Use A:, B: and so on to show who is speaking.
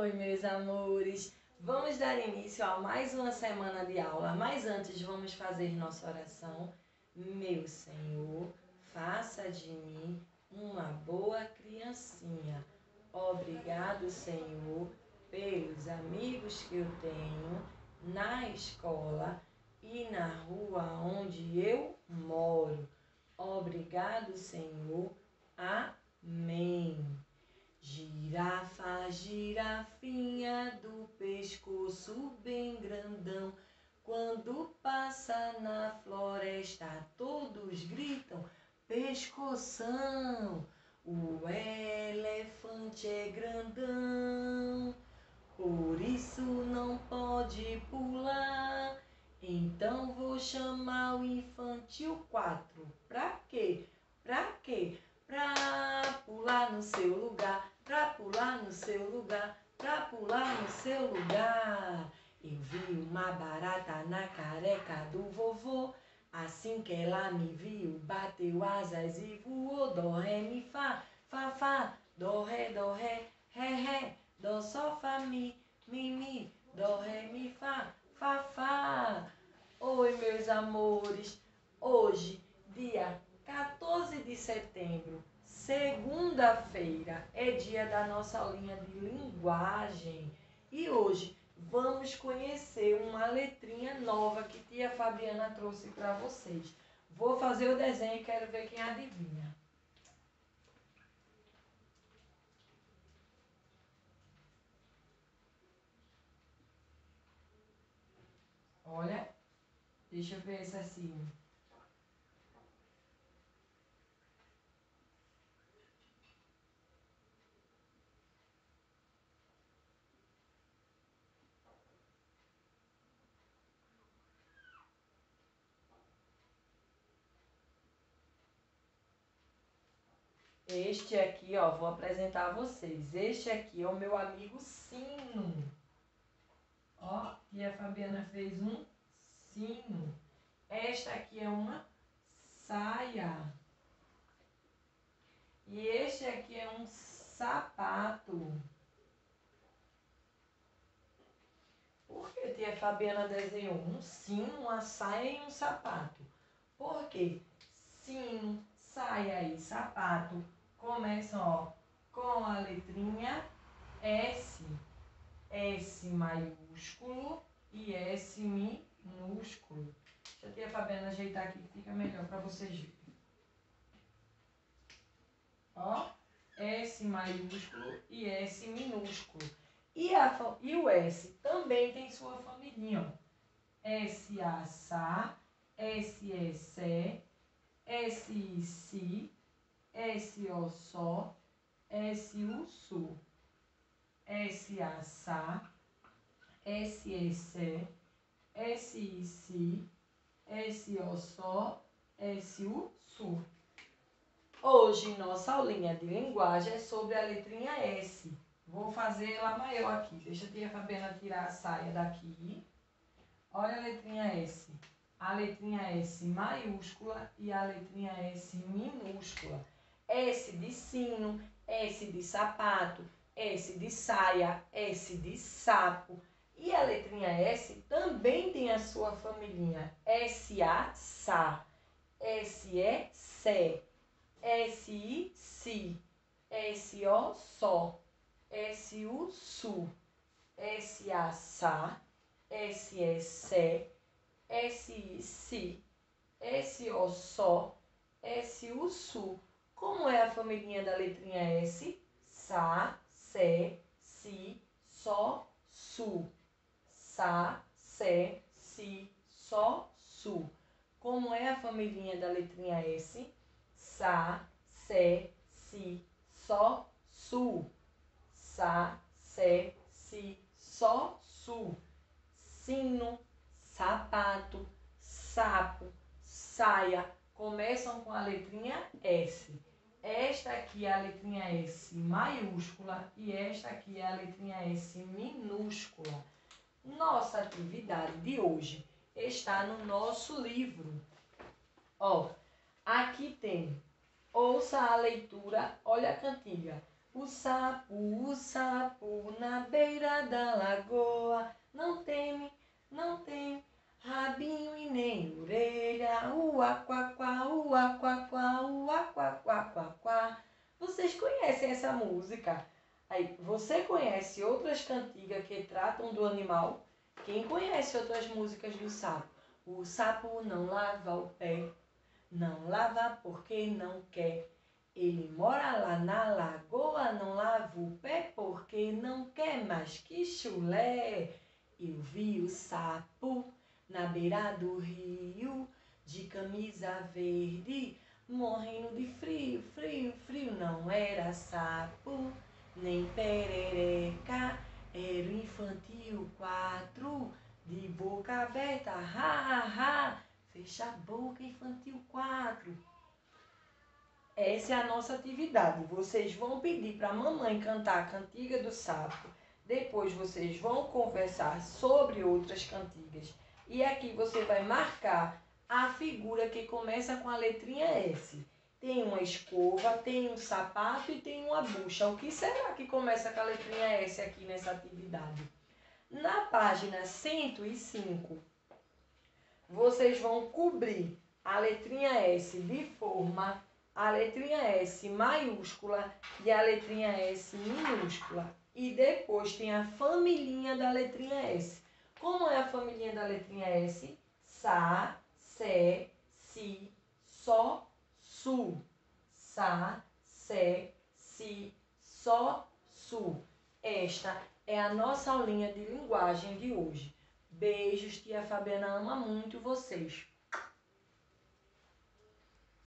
A: Oi, meus amores! Vamos dar início a mais uma semana de aula, mas antes vamos fazer nossa oração. Meu Senhor, faça de mim uma boa criancinha. Obrigado, Senhor, pelos amigos que eu tenho na escola e na rua onde eu moro. Obrigado, Senhor. Amém. Girafa, girafinha do pescoço bem grandão. Quando passa na floresta, todos gritam pescoção. O elefante é grandão, por isso não pode pular. Então vou chamar o infantil 4. Pra quê? Pra quê? Pra pular no seu lugar pra pular no seu lugar, pra pular no seu lugar. Eu vi uma barata na careca do vovô. Assim que ela me viu, bateu asas e voou. Dó, ré, mi, fá, fá, fá. Dó, ré, dó, ré, ré, ré. Dó, sol, fá, mi, mi, mi. Dó, ré, mi, fá, fá, fá. Oi, meus amores. Hoje, dia 14 de setembro, Segunda-feira é dia da nossa aulinha de linguagem e hoje vamos conhecer uma letrinha nova que tia Fabiana trouxe para vocês. Vou fazer o desenho e quero ver quem adivinha. Olha, deixa eu ver esse assim. Este aqui, ó, vou apresentar a vocês. Este aqui é o meu amigo sino. Ó, e a Fabiana fez um sino. Esta aqui é uma saia. E este aqui é um sapato. Por que tia Fabiana desenhou um sino, uma saia e um sapato? Porque sino, saia e sapato começam ó, com a letrinha S, S maiúsculo e S minúsculo. Deixa a tia Fabiana ajeitar aqui que fica melhor para vocês verem. Ó, S maiúsculo e S minúsculo. E, a, e o S também tem sua família, ó. S A S E Se, S I Si, S-O só, S-U su, S-A sa, S-E se, S-I si, S-O só, S-U su. Hoje, nossa aulinha de linguagem é sobre a letrinha S. Vou fazer ela maior aqui. Deixa a tia Fabiana tirar a saia daqui. Olha a letrinha S. A letrinha S maiúscula e a letrinha S minúscula. S de sino, S de sapato, S de saia, S de sapo. E a letrinha S também tem a sua família. S-A, sa. S-E, se. S-I, si. S-O, só. S-U, su. S-A, sa. S-E, se. S-I, si. S-O, só. S-U, su. Como é a família da letrinha S? Sa, Se, Si, Só, Su. Sa, Se, Si, Só, Su. Como é a família da letrinha S? Sa, Se, Si, Só, Su. Sa, Se, Si, Só, Su. Sino, sapato, sapo, saia começam com a letrinha S. Esta aqui é a letrinha S maiúscula e esta aqui é a letrinha S minúscula. Nossa atividade de hoje está no nosso livro. Ó, aqui tem Ouça a leitura, olha a cantiga. O sapo, o sapo na beira da lagoa, não teme, não tem rabinho e nem orelha. O aquaquá, o aquaquá, o aquaquá, conhece a música. Aí, você conhece outras cantigas que tratam do animal? Quem conhece outras músicas do sapo? O sapo não lava o pé, não lava porque não quer. Ele mora lá na lagoa, não lava o pé porque não quer mais que chulé. Eu vi o sapo na beira do rio, de camisa verde, morrendo de frio, frio, frio. Não era sapo, nem perereca, era o infantil quatro, de boca aberta, ha, ha, ha. Fecha a boca, infantil quatro. Essa é a nossa atividade. Vocês vão pedir para a mamãe cantar a cantiga do sapo. Depois vocês vão conversar sobre outras cantigas. E aqui você vai marcar a figura que começa com a letrinha S. Tem uma escova, tem um sapato e tem uma bucha. O que será que começa com a letrinha S aqui nessa atividade? Na página 105, vocês vão cobrir a letrinha S de forma a letrinha S maiúscula e a letrinha S minúscula. E depois tem a família da letrinha S. Como é a família da letrinha S? Sa, Se, Si, So, Su. Sa, Se, Si, So, Su. Esta é a nossa aulinha de linguagem de hoje. Beijos, tia Fabiana ama muito vocês.